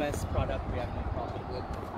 US product we have no problem with.